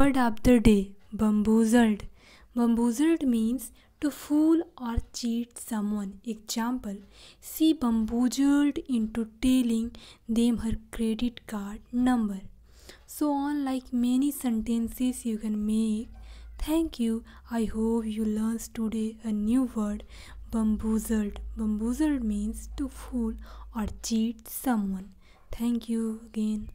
Word of the day bamboozled. Bamboozled means to fool or cheat someone. Example She bamboozled into telling them her credit card number. So on like many sentences you can make. Thank you. I hope you learned today a new word bamboozled. Bamboozled means to fool or cheat someone. Thank you again.